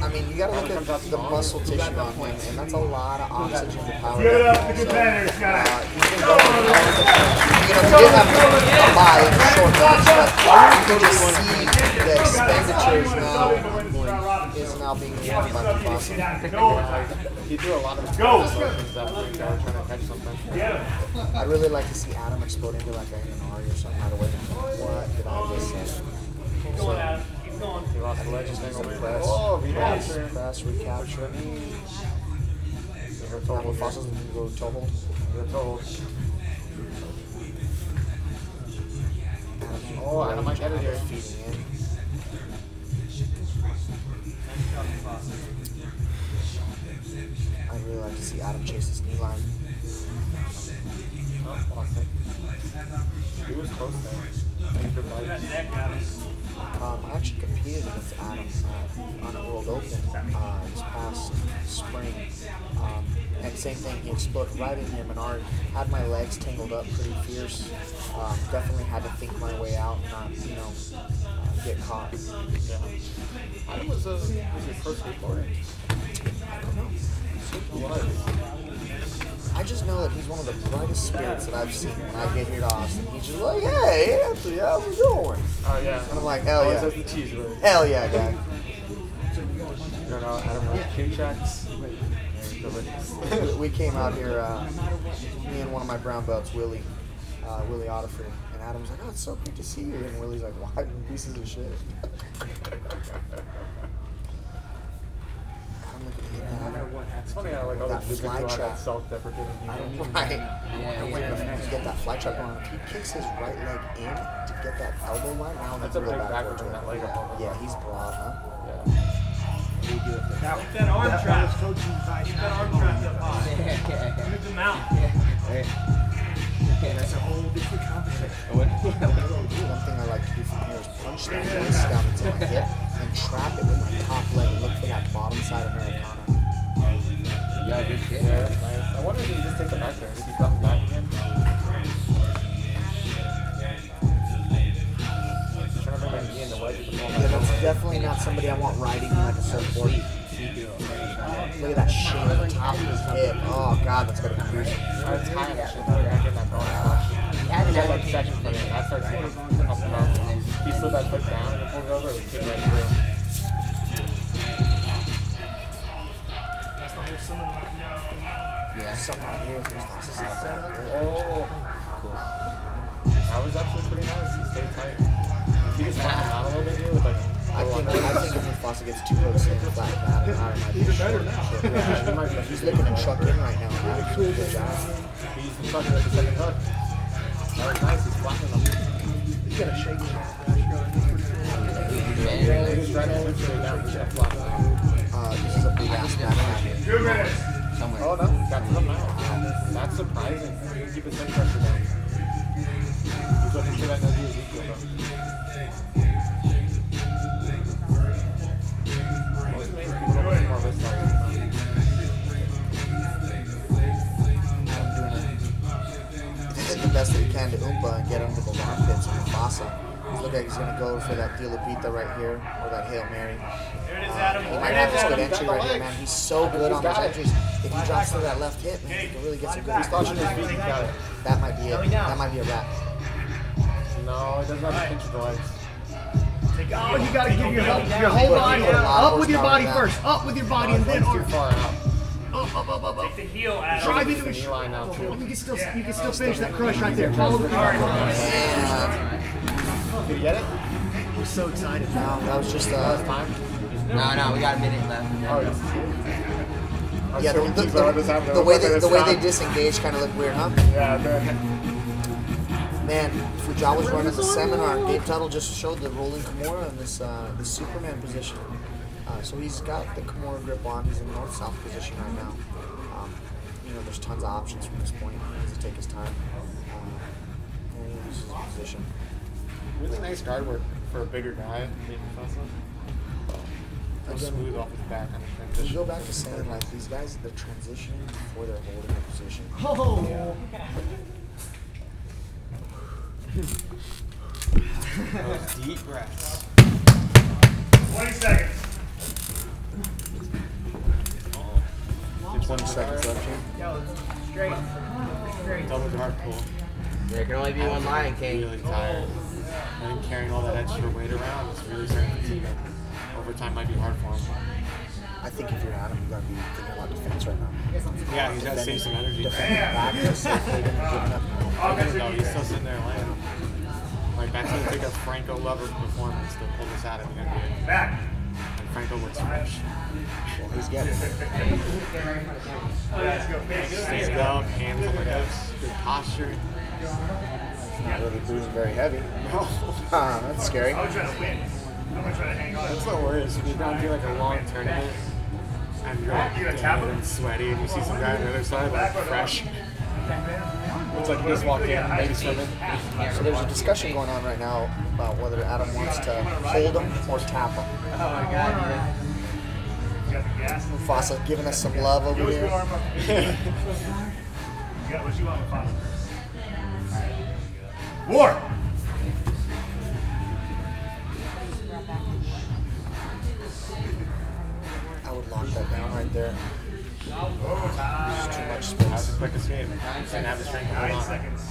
I mean, you gotta look at the strong. muscle tissue on him, and that's a lot of oxygen to power. Give it up to thing, so, competitors, uh, guys. he's been going all the time. You know, he did have a buy in the short run, but you can just see the expenditures now is now being used by. Go. He threw a lot of Go. motions that were trying to catch something. Get. I'd really like to see Adam explode into like a Imanari or something right away. What did I just say? Going Adam. Keep going. He lost the ledge, thing over Press, Oh, press, recapture. press, recapture. Now Mufasa's gonna go toehold. You're told. Oh, Adam get it. Feeding in. Really like to see Adam chase this knee line. Lost it. He was close there. He could like- Um, I actually competed against Adam uh, on a World Open uh, this past spring. Um, and same thing, he exploded right in him and I had my legs tangled up pretty fierce. Um, definitely had to think my way out, not, you know, uh, get caught. Yeah. Adam was, a, was your first skateboarder. I just know that he's one of the brightest spirits that I've seen when I get here to Austin. He's just like, hey, Anthony, how's it going? Oh, yeah. And I'm like, hell Always yeah. has the cheese with it. Hell yeah, guy. You don't know, Adam was King Tracks. Delicious. we came out here, uh, me and one of my brown belts, Willie, uh, Willie Otterford, and Adam's like, oh, it's so great to see you. And Willie's like, why pieces of shit? I'm looking at him. It's funny how like That fly trap. that self-deprecating humor. Right. Yeah, And when you get that fly trap on, he kicks his right leg in to get that elbow line, now That's he's a big back back foot to to that leg up Yeah, he's broad, huh? Yeah. Keep that arm trap. Keep that arm trapped up high. Move them out. That's a whole different conversation. One thing I like to do from here is punch that waist down into my hip and trap it with my top leg and look for that bottom side of Americana. Yeah, good shit. Yeah, that's nice. I wonder if he just take the back there. If he comes back again. Yeah, that's definitely not somebody I want riding like a surfboard. Look at that shit on the top of his hip. Oh god, that's gonna be gruesome. Getting that. He had another like second for him. That starts going up. He slid that foot down and pulled it over. It was kicked right Yeah. Something out here with his glasses is set up. Oh. That was actually pretty nice. He stayed tight. If he just flattened out a little bit here with like. I think, I think if Mufasa gets two hooks in the flat pad, Adam might be better now. Yeah, he might be. He's looking to truck in right now. man. Good job. He's fucking with the second hook. That was nice. He's flattening them. You gotta shake it. He's right in the down. He's gonna flatten out. Uh, this is a big ass back. Two minutes. Somewhere. Oh no, got to come out. That's surprising. He can keep his head pressure down. He's looking for that nutty Ezekiel, bro. Most main people don't make more of this stuff. did the best that he can to Oompa and get him to the armpits of Mufasa. He's looking like he's gonna go for that Dilapita right here, or that Hail Mary. There it is, Uh, Adam. he might have this good entry right here, man. He's so good on those got it. entries. If he drops to that left hip, man, he can really get some good He's touching his feet. He got it. That might be it. That might be a wrap. No, it doesn't have to pinch the legs. Oh, you gotta give your whole, your whole body up with your body first. Up with your body and then Legs too arm. far out. Up, up, up, up, up. Take the heel, Adam. Drive into the a knee line now too. You can still, you can still finish that crush right there. Follow the car. And Did you get it? We're so excited. no, that was just Last uh, time? No, no, we got a minute left. Oh, yes. I'm yeah. so The, the, confused just happened. the, the way they the way they disengage kind of looked weird, huh? Yeah, man. man, Fujawa was running the seminar. Gabe Tuttle just showed the rolling Kimura in this uh, this Superman position. Uh, so he's got the Kimura grip on. He's in north-south position right now. Um, you know, there's tons of options from this point. He needs to take his time. Um, and he uses his position. Really nice guard work for a bigger guy. Maybe Fasa. So smooth off his back on the We transition. go back to saying like these guys, they're transitioning before they're holding a position. Oh, Those deep breaths. 20 seconds. 20 seconds left here. Straight. Straight. Double guard pull. There can only be one Lion King. Really tired. And then carrying all that extra weight around is really starting to fatigue him. Overtime might be hard for him. I think if you're Adam, you gotta be thinking about defense right now. Yeah, he's got to save some energy. Defending back to safely. No, he's still sitting there laying. Like that's gonna take a Franco lover performance to pull this out of the NBA. Back. And Franco looks fresh. Well, he's getting it. Let's go. Big. Stays up, hands on the hips, good posture. Not really bruising very heavy. No. Ah, that's scary. I'm trying to win. I'm gonna try to hang on. That's the worst. You're down to like a long tournament and you're like You tap and sweaty and you see some guy on the other side like fresh. It's like he just walked in, maybe swimming. So there's a discussion going on right now about whether Adam wants to hold him or tap him. Oh my god. You got the gas. Mufasa giving us some love over here. arm there. Overtime. There's too much That's space. a quick escape. Didn't have the strength to hold Nine on. seconds.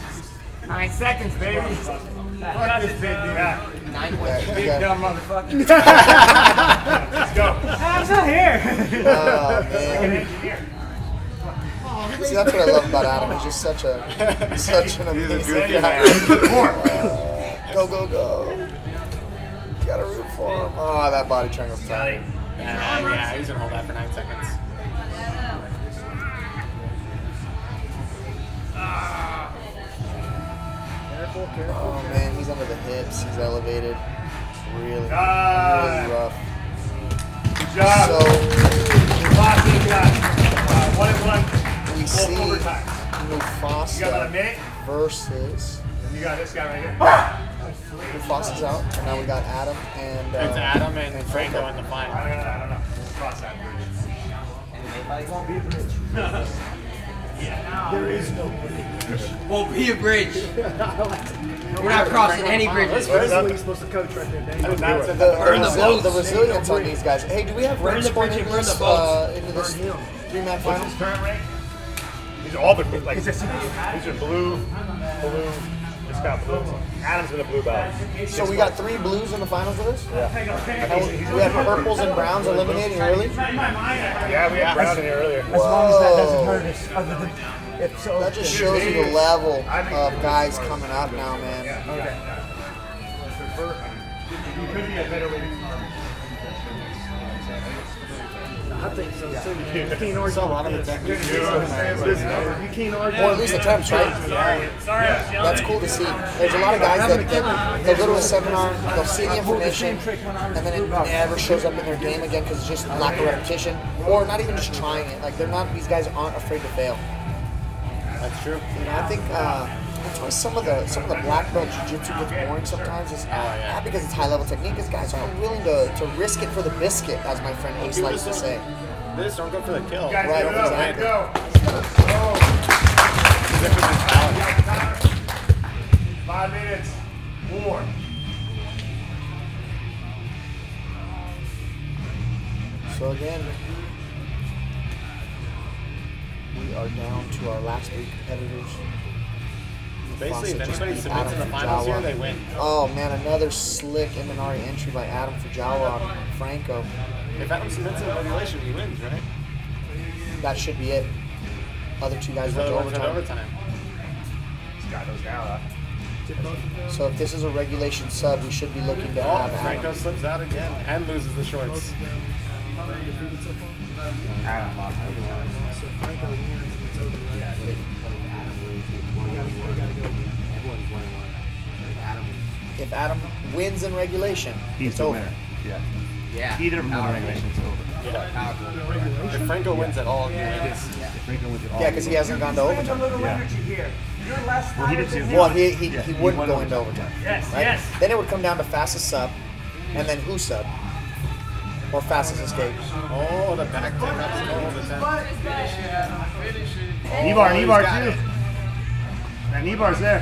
Nine seconds, baby. Fuck this big dude. Back. Nine Yeah, points. you Big got- dumb motherfucker. Let's go. Ah, I'm not here. Oh, Like an man. engineer. See, that's what I love about Adam. He's just such a, he's such an He's a amazing goofy guy. man. Go, go, go. You gotta root for him. Oh, that body triangle's tight. Yeah, yeah, he's gonna hold that for nine seconds. Careful, careful. Oh, man, he's under the hips. He's elevated. Really, Nice. really rough. Good job. So, Mufasa, got uh, one and one. we Full see overtime. You got about a Mufasa minute. versus And you got this guy right here. Mufasa's out. And now we got Adam and uh, It's Adam and and Franco Franco. in the I final. don't know. I don't know. We'll cross that bridge. there is no Won't be a bridge. We're not crossing any bridges. That's what you're supposed to coach right there, Dave. The, Burn the boats. the resilience on these guys. Hey, do we have Burn ranks the going into this, uh, into this three-man What's his current rank? These are all been like these are blue, blue. It's got blue. Adam's in the blue belt. So we got three blues in the finals with us? Yeah. And we we had purples and browns eliminating early? Yeah, we had Brown in here earlier. As long as that doesn't Whoa. hurt us, other than if so. That just shows you the level of guys coming up now, man. Okay. You could be a better way. I think so too. You can't argue. a lot of the techniques. You can't argue. Or at least attempts, right? That's cool to see. There's a lot of guys that, that they'll go to a seminar, they'll see the information, and then it never shows up in their game again because it's just lack of repetition, or not even just trying it. Like they're not; these guys aren't afraid to fail. That's true. You know, I think uh, that's why some of the some of the black belt jiu-jitsu gets boring sometimes. Is oh, yeah. not because it's high level technique. Because guys aren't willing to, to risk it for the biscuit, as my friend Ace likes to say. They just don't go for the kill. Guys, Right, go, go, exactly. go. As if it's his talent. Five minutes. More. So again, we are down to our last three competitors. Basically, if anybody beat submits in the Adam finals here, they win. Oh man, another slick Imanari entry by Adam Fujawa on Franco. If Adam submits in regulation, he wins, right? That should be it. Other two guys went to So went to overtime. overtime. This guy goes down. Huh? So if this is a regulation sub, we should be looking to Oh, have Franco Adam. slips out again and loses the shorts. one, If Adam wins in regulation, He's it's the over. winner. Yeah. Yeah. Either of them in regulation, it's over. Powerful. If Franco wins at all, he wins. If Franco wins it all. Yeah, because he hasn't gone to Spend a overtime. little Yeah. energy here. You're less Well, he did too. Well, he, he, Yeah, he he wouldn't won go into overtime. overtime. Yes, right? yes. Then it would come down to fastest sub, and then who sub, or fastest escape. Oh, the back tip. That's all the time. kneebar, oh, he's kneebar got too. it. That kneebar's there.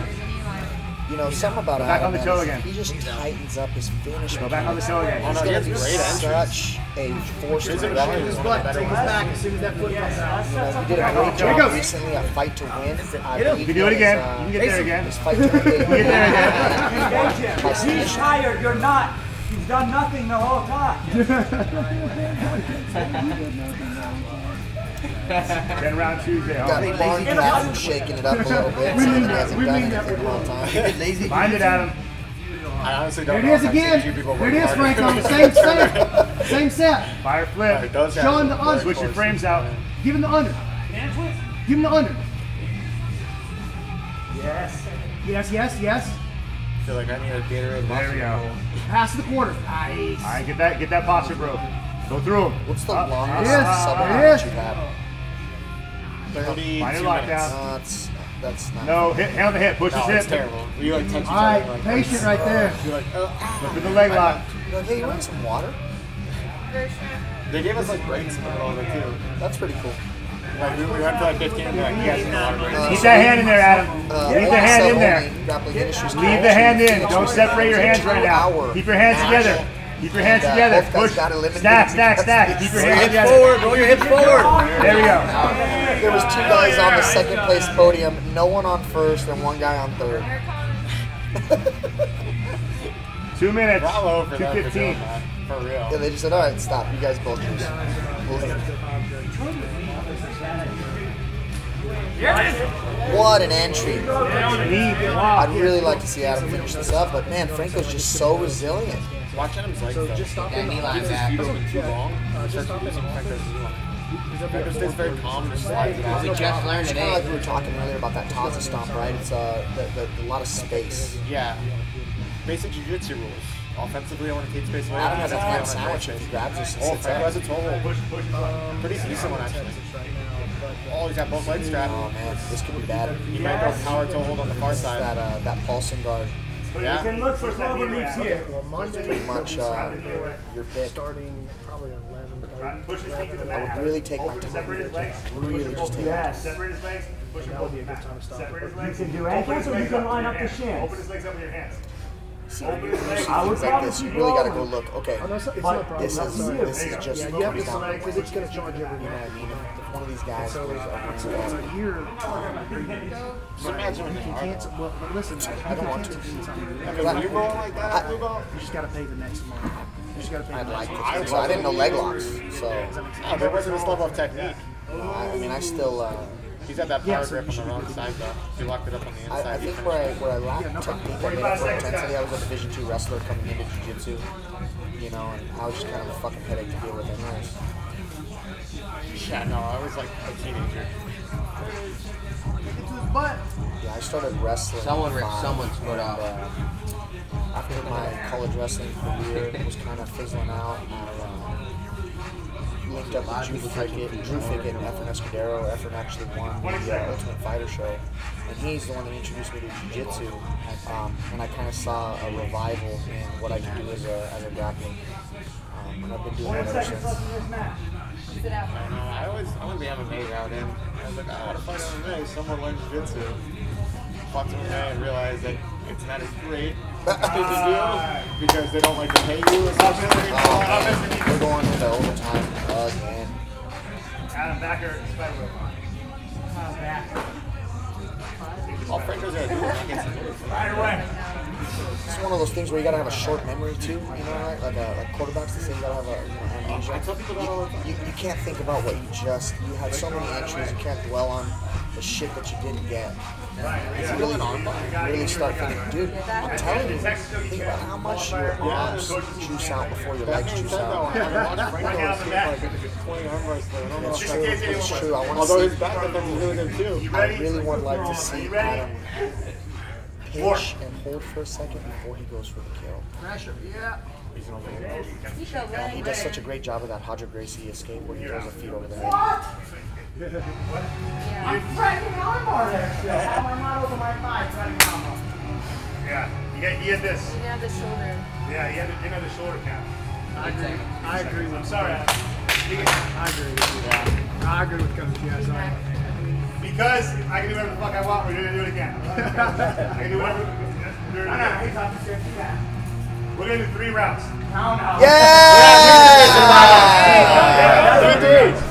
You know, something about back Adam, on the man, toe is again. He just tightens up his finish. Go back on the show again. Oh, no, He's he gonna has be great such a force to reckon with. is one of the better ones. back as soon as that foot comes out. You know, he did a great job recently at Fight to Win. I Get him. believe You can do it again. uh, You can get there again. His fight to Win. Get there again. Engage him. He's tired, you're not. You've done nothing the whole time. then around Tuesday, Got home. lazy Adam shaking it up a little bit. we mean that. We mean that. Time. Lazy. Mind it, Adam. I honestly don't. There it is again. There it is, Frank. On the same set. Same set. Fire flip. It does Showing the under. Switch your frames out. Give him the under. Give him the under. Yes. Yes. Yes. Yes. I feel like I need a Gatorade. There we go. Pass the quarter. Nice. All right, get that, get that posture, bro. Go through him. What's the uh, longest uh, sub uh, you have? 30. Lockdown. No, that's not. No, hit, hit on the hip. Push no, his hip. terrible. You like touch All right, like, patient right there. You're like, oh, Look ah. at the leg lock. Hey, you want some water? They gave us like breaks in the middle of it too. That's pretty cool. Like we went for like 15 and uh, Keep that hand in there, Adam. Uh, Keep the hand in there. Leave the hand in. Don't separate your hands right now. Keep your hands together. Keep your hands And, uh, together. both guys Push. got eliminated Stack, stack, stack. Keep your hands slid together. forward. Roll your hips forward. There we go. There was two guys on the second place podium, no one on first, and one guy on third. Two minutes. Bravo for Two them for doing that. For real. Yeah, they just said, all right, stop. You guys both lose. We'll hit. What an entry. I'd really like to see Adam finish this up, but man, Franco's just so resilient. Watch Adam's legs though. Just stop Yeah, knee line his feet open too long. It starts losing Franco's too long. Stays very calm and just slides it out. We just learned It's it, kind of like we were talking earlier about that Taza stomp, right? It's uh, the, the, a lot of space. Yeah. Basic jiu-jitsu rules. Offensively, I want to take space away. Adam has a Defensively, I hand wanna sandwich if he grabs us and Oh, sits Franco has a toe hold. Pretty decent one actually. Oh, he's got both legs strapped. Oh man, this could be bad. He might go power toe hold on the far That side. uh, that pulsing guard, You Yeah. can look for clover leaves here. pretty much uh, your bit. Starting probably at 11. Push his feet to the I mat. would really take my Open, time. separate his legs. Really just take my time. Yes. Separate his legs. Push him over the mat. Separate his You legs. can do ankles or you can up line up the hands. shins. Open his legs up with your hands. I would like this, you really got to go look. Okay, Oh, no, it's, it's But no this is this is just yeah, you have to down because it's going to charge every You know what I mean? If, if one of these guys goes up So and it's a year. Just imagine when You you can't. Well, but listen, I don't want to. When you roll like that, blue belt, You just got to pay the next month. You just got to pay I'd like to. So I didn't know leg locks. So no, there wasn't this level of technique. I, I mean, I still. Uh, He's got that power grip on the wrong side though. He locked it up on the I, inside. I think where I where I lacked technique, I made up for intensity. I was a Division two wrestler coming into jiu-jitsu, you know, and I was just kind of a fucking headache to deal with. Anyways, Yeah, no, I was like a teenager. yeah, I started wrestling. Someone ripped five, someone's foot off. uh, after my college wrestling career was kind of fizzling out, I uh, linked up with Drew Fickett, Drew Fickett and Efren Escudero. Efren actually won the uh, Ultimate Fighter show, and he's the one that introduced me to jiu-jitsu. Um, and I kind of saw a revival in what I could do as a as a grappler. Um, and I've been doing it ever since. I always, I went the MMA route in. I was like, I want to fight MMA. Someone learn jiu-jitsu. Some MMA and realized that it's not as great as to do because they don't like to pay you as much as they Oh. We're going into overtime oh, again. Adam Backer, spider All Franco's gonna do is get submitted. Right away. It's one of those things where you gotta have a short memory too, you know, right? Like a, like quarterbacks, they say you gotta have a you know, amnesia. I tell people that all the time. You, you can't think about what you just, you had so many entries, you can't dwell on the shit that you didn't get. You really, really start thinking, dude, I'm telling you, think about how much your arms juice out before your legs Being juice said though, I out. haven't watched Franco see like 20 arm wrestler. I don't know It's if true, it's true. I wanna Although see, his back defense is really good too. I really would like to see Adam Four. pitch and hold for a second before he goes for the kill. Pressure, yeah. He does such a great job of that Roger Gracie escape where he throws a feet over the head. Yeah, he had, he had this. Yeah, the shoulder. Yeah, he had, the- didn't have the shoulder cap. I agree. I agree with I'm sorry. I agree with you. I agree with Coach. Yes, I. Because I can do whatever the fuck I want, we're gonna do it again. I can do whatever. do it again. We're gonna do three rounds. Yeah! We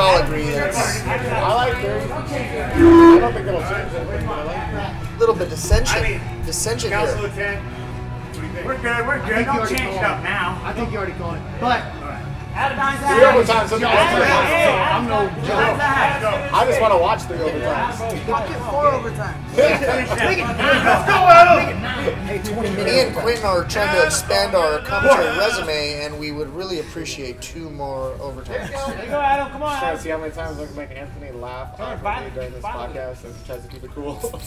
all agree that's I like 30. I don't think it'll change anything, but I like that. a little bit dissension. I mean, dissension Council here. of ten. What do you think? We're good. We're good. Don't change it up now. I think you already called it. But Three overtimes. so I'm no joke. I just want to watch three overtimes. Four overtime. Me and Quentin are trying to expand our commentary resume, and we would really appreciate two more overtimes. Trying to see how many times I can make Anthony laugh awkwardly during this podcast as he tries to keep it cool.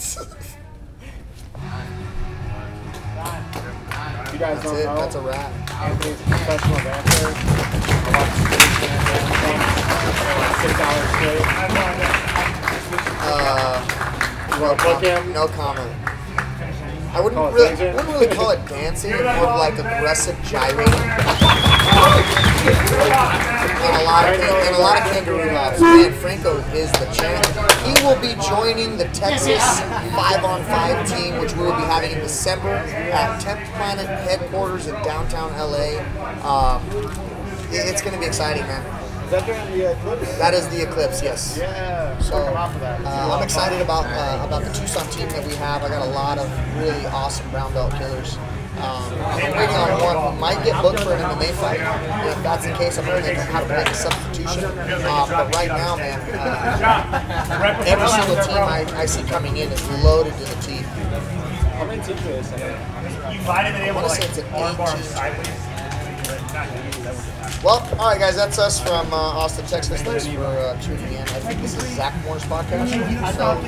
You guys That's don't it. know, That's a wrap. Anthony's a professional dancer. I watch Swedish dancing for like six hours straight. Uh, no, Book him. no comment. I wouldn't Call it really, dancing? wouldn't really call it dancing, more like aggressive gyrating. And a lot of and a lot of kangaroo laps. Man, Franco is the champ. He will be joining the Texas five on five team, which we will be having in December at 10th Planet headquarters in downtown LA. Um, it's going to be exciting, man. Is that during the eclipse? That is the Eclipse, yes. Yeah. So off of that. uh, I'm excited about uh, about the Tucson team that we have. I got a lot of really awesome brown belt killers. Um, I'm waiting on one who might get booked for an MMA fight. If that's the case, I'm going to make how to make a substitution. Um, but right now, man, uh, every single team I, I see coming in is loaded to the teeth. How many teams are they sending? You might have been able to wanna like say it's an 18. sideways. Well, all right, guys, that's us from uh, Austin, Texas. Thanks for uh, tuning in. I think this is Zach Moore's podcast. So,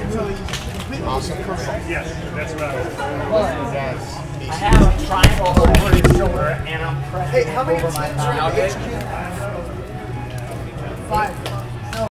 awesome. Yes, that's right. I have a triangle over his shoulder, and I'm pressing Hey, how many over my teams are thigh. in the HQ? Five.